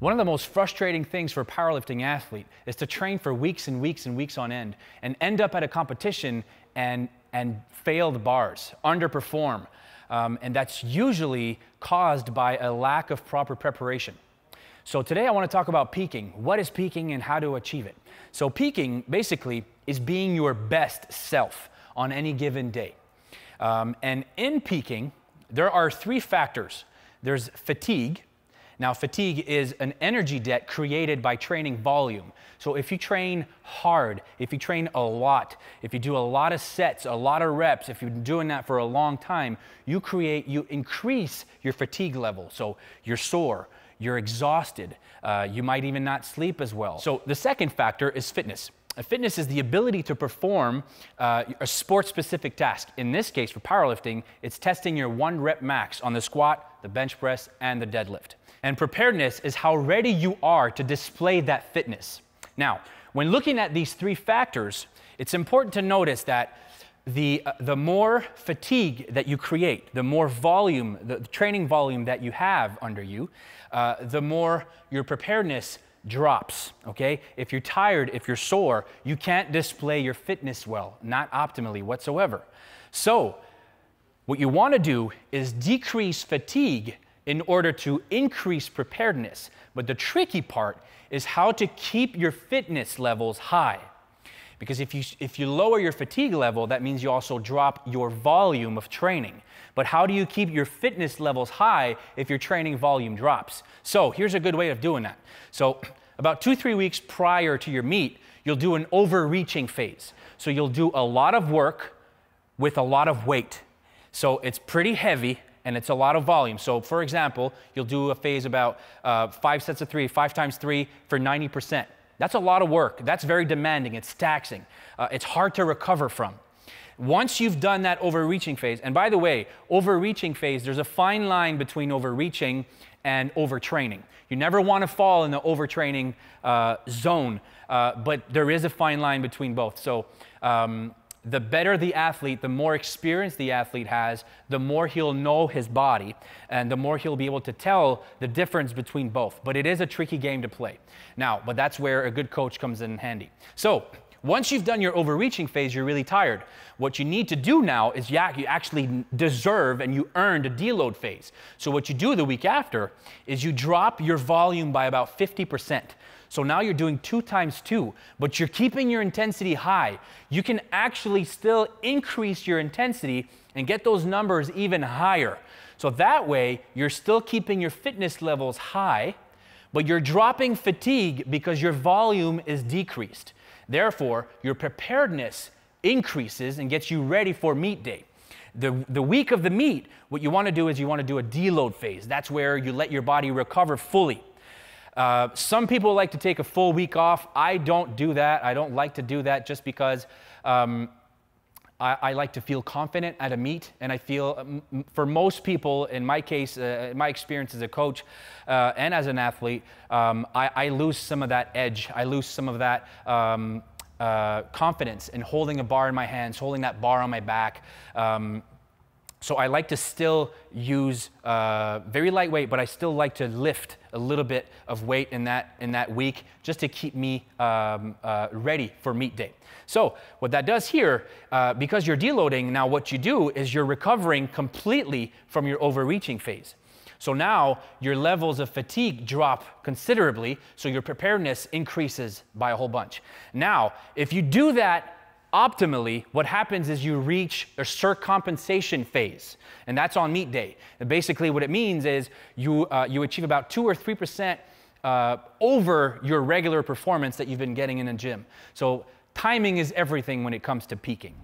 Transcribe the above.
One of the most frustrating things for a powerlifting athlete is to train for weeks and weeks and weeks on end and end up at a competition and, and fail the bars, underperform. Um, and that's usually caused by a lack of proper preparation. So today I want to talk about peaking. What is peaking and how to achieve it? So peaking basically is being your best self on any given day. Um, and in peaking, there are three factors. There's fatigue, now, fatigue is an energy debt created by training volume. So, if you train hard, if you train a lot, if you do a lot of sets, a lot of reps, if you've been doing that for a long time, you create, you increase your fatigue level. So, you're sore, you're exhausted, uh, you might even not sleep as well. So, the second factor is fitness. Fitness is the ability to perform uh, a sport specific task. In this case, for powerlifting, it's testing your one rep max on the squat, the bench press, and the deadlift. And preparedness is how ready you are to display that fitness. Now, when looking at these three factors, it's important to notice that the, uh, the more fatigue that you create, the more volume, the, training volume that you have under you, uh, the more your preparedness drops, okay? If you're tired, if you're sore, you can't display your fitness well, not optimally whatsoever. So, what you want to do is decrease fatigue in order to increase preparedness. But the tricky part is how to keep your fitness levels high. Because if you, if you lower your fatigue level, that means you also drop your volume of training. But how do you keep your fitness levels high if your training volume drops? So here's a good way of doing that. So about two, three weeks prior to your meet, you'll do an overreaching phase. So you'll do a lot of work with a lot of weight. So it's pretty heavy, and it's a lot of volume. So, for example, you'll do a phase about uh, five sets of three, five times three for 90%. That's a lot of work. That's very demanding. It's taxing. Uh, it's hard to recover from. Once you've done that overreaching phase, and by the way, overreaching phase, there's a fine line between overreaching and overtraining. You never want to fall in the overtraining uh, zone, uh, but there is a fine line between both. So, um, the better the athlete, the more experience the athlete has, the more he'll know his body and the more he'll be able to tell the difference between both. But it is a tricky game to play. Now, but that's where a good coach comes in handy. So, once you've done your overreaching phase, you're really tired. What you need to do now is yeah, you actually deserve and you earned a deload phase. So, what you do the week after is you drop your volume by about 50%. So now you're doing two times two, but you're keeping your intensity high. You can actually still increase your intensity and get those numbers even higher. So that way, you're still keeping your fitness levels high, but you're dropping fatigue because your volume is decreased. Therefore, your preparedness increases and gets you ready for meet day. The, the week of the meet, what you want to do is you want to do a deload phase. That's where you let your body recover fully. Uh, some people like to take a full week off. I don't do that. I don't like to do that just because um, I, I, like to feel confident at a meet. And I feel, um, for most people, in my case, uh, my experience as a coach uh, and as an athlete, um, I, I, lose some of that edge. I lose some of that. Um, uh, confidence in holding a bar in my hands, holding that bar on my back, um, so I like to still use uh, very lightweight, but I still like to lift a little bit of weight in that, in that week just to keep me um, uh, ready for meet day. So what that does here, uh, because you're deloading, now what you do is you're recovering completely from your overreaching phase. So now your levels of fatigue drop considerably, so your preparedness increases by a whole bunch. Now, if you do that optimally, what happens is you reach a surcompensation phase, and that's on meet day. And basically, what it means is you, uh, you achieve about 2 or 3% uh, over your regular performance that you've been getting in a gym. So, timing is everything when it comes to peaking.